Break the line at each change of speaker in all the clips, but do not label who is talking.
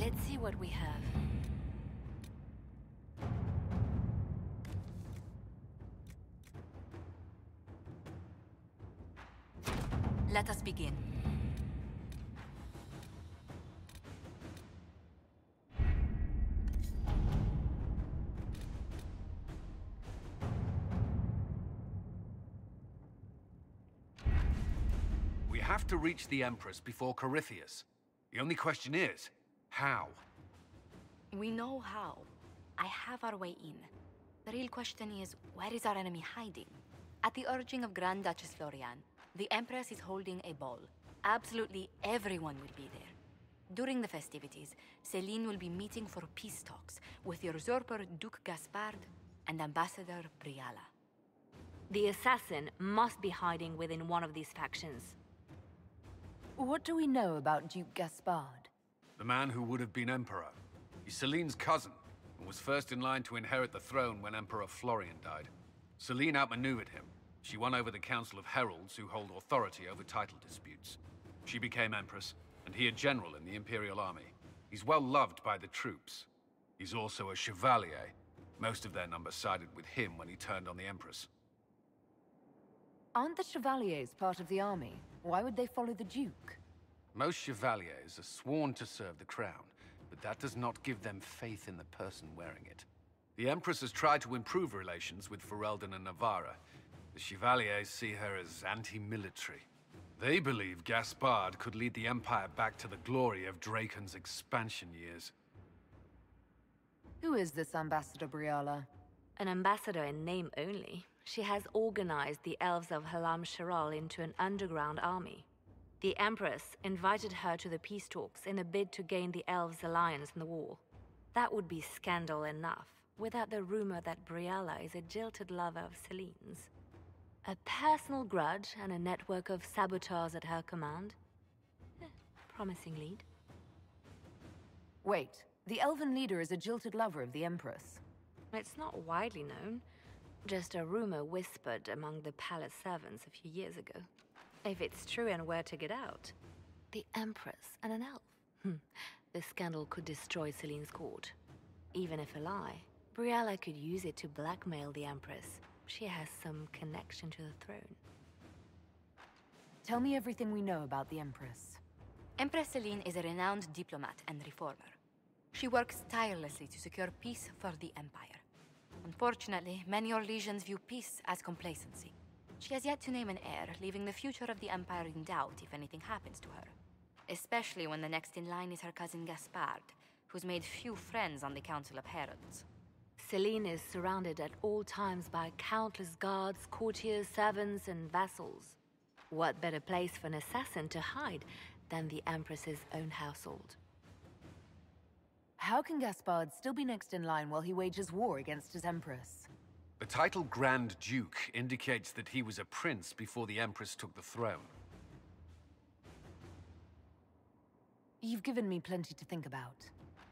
Let's see what we have. Let us begin.
We have to reach the Empress before Corypheus. The only question is, how?
We know how. I have our way in. The real question is, where is our enemy hiding? At the urging of Grand Duchess Florianne, the Empress is holding a ball. Absolutely everyone will be there. During the festivities, Celine will be meeting for peace talks with your usurper Duke Gaspard and Ambassador Briala.
The assassin must be hiding within one of these factions.
What do we know about Duke Gaspard?
The man who would have been Emperor. He's Celine's cousin, and was first in line to inherit the throne when Emperor Florian died. Celine outmaneuvered him. She won over the Council of Heralds, who hold authority over title disputes. She became Empress, and he a general in the Imperial Army. He's well loved by the troops. He's also a Chevalier. Most of their number sided with him when he turned on the Empress.
Aren't the Chevaliers part of the army? Why would they follow the Duke?
Most Chevaliers are sworn to serve the crown, but that does not give them faith in the person wearing it. The Empress has tried to improve relations with Ferelden and Navarra. The Chevaliers see her as anti-military. They believe Gaspard could lead the Empire back to the glory of Drakon's expansion years.
Who is this Ambassador Briala?
An ambassador in name only, she has organized the elves of Halamshiral into an underground army. The Empress invited her to the peace talks in a bid to gain the elves' alliance in the war. That would be scandal enough, without the rumor that Briala is a jilted lover of Celine's. A personal grudge and a network of saboteurs at her command. Eh, promising lead.
Wait, the elven leader is a jilted lover of the Empress.
It's not widely known. Just a rumor whispered among the palace servants a few years ago. If it's true and were to get out, the Empress and an elf. Hmm. The scandal could destroy Celine's court. Even if a lie, Briala could use it to blackmail the Empress. She has some connection to the throne.
Tell me everything we know about the Empress.
Empress Celine is a renowned diplomat and reformer. She works tirelessly to secure peace for the Empire. Unfortunately, many Orlesians view peace as complacency. She has yet to name an heir, leaving the future of the Empire in doubt if anything happens to her. Especially when the next in line is her cousin Gaspard, who's made few friends on the Council of Heralds.
Celine is surrounded at all times by countless guards, courtiers, servants, and vassals. What better place for an assassin to hide than the Empress's own household?
How can Gaspard still be next in line while he wages war against his Empress?
The title Grand Duke indicates that he was a prince before the Empress took the throne.
You've given me plenty to think about.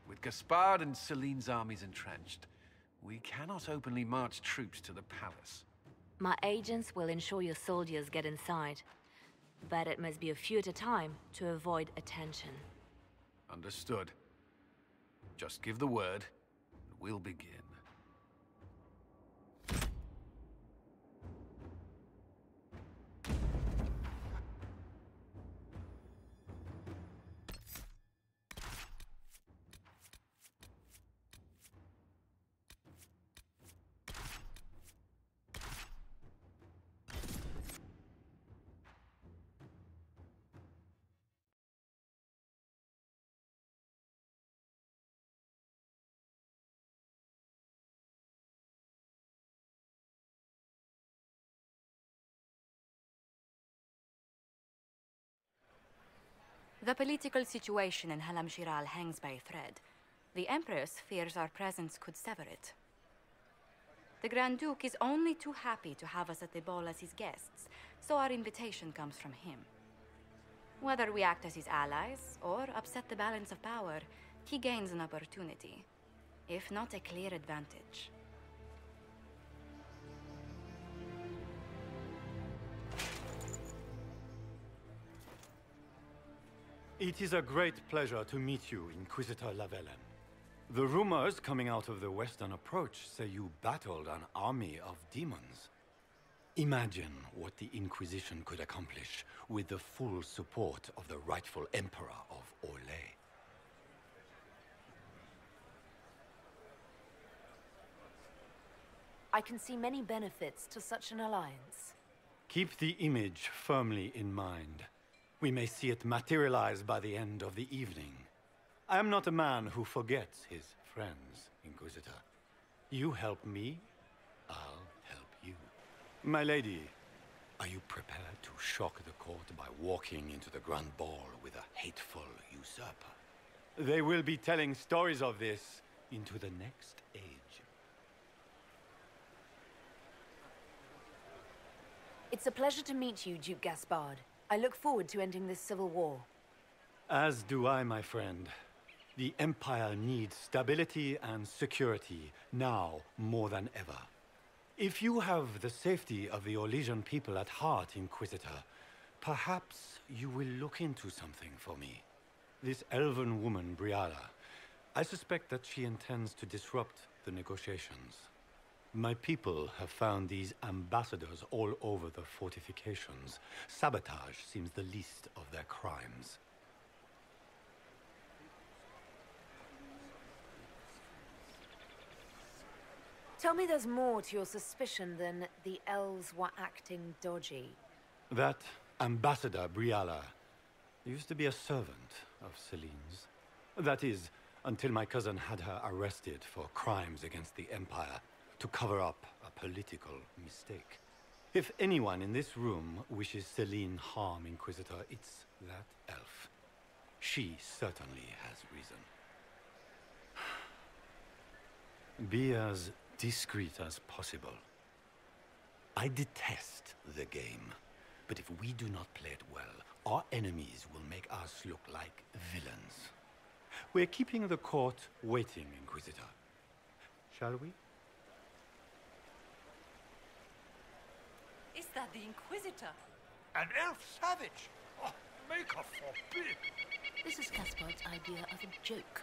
With Gaspard and Celine's armies entrenched, we cannot openly march troops to the palace.
My agents will ensure your soldiers get inside. But it must be a few at a time to avoid attention.
Understood. Just give the word, and we'll begin.
The political situation in Halamshiral hangs by a thread. The Empress fears our presence could sever it. The Grand Duke is only too happy to have us at the ball as his guests, so our invitation comes from him. Whether we act as his allies or upset the balance of power, he gains an opportunity, if not a clear advantage.
It is a great pleasure to meet you, Inquisitor Lavellan. The rumors coming out of the Western Approach say you battled an army of demons. Imagine what the Inquisition could accomplish with the full support of the rightful Emperor of Orlais.
I can see many benefits to such an alliance.
Keep the image firmly in mind. We may see it materialize by the end of the evening. I am not a man who forgets his friends, Inquisitor. You help me, I'll help you. My lady, are you prepared to shock the court by walking into the Grand Ball with a hateful usurper? They will be telling stories of this into the next age.
It's a pleasure to meet you, Duke Gaspard. I look forward to ending this civil war.
As do I, my friend. The Empire needs stability and security, now more than ever. If you have the safety of the Orlesian people at heart, Inquisitor, perhaps you will look into something for me. This elven woman, Briala, I suspect that she intends to disrupt the negotiations. My people have found these ambassadors all over the fortifications. Sabotage seems the least of their crimes.
Tell me there's more to your suspicion than the elves were acting dodgy.
That ambassador, Briala, used to be a servant of Celine's. That is, until my cousin had her arrested for crimes against the Empire to cover up a political mistake. If anyone in this room wishes Celine harm, Inquisitor, it's that elf. She certainly has reason. Be as discreet as possible. I detest the game, but if we do not play it well, our enemies will make us look like villains. We're keeping the court waiting, Inquisitor. Shall we?
Is that the Inquisitor?
An elf savage? Oh, Maker forbid!
This is Gaspard's idea of a joke.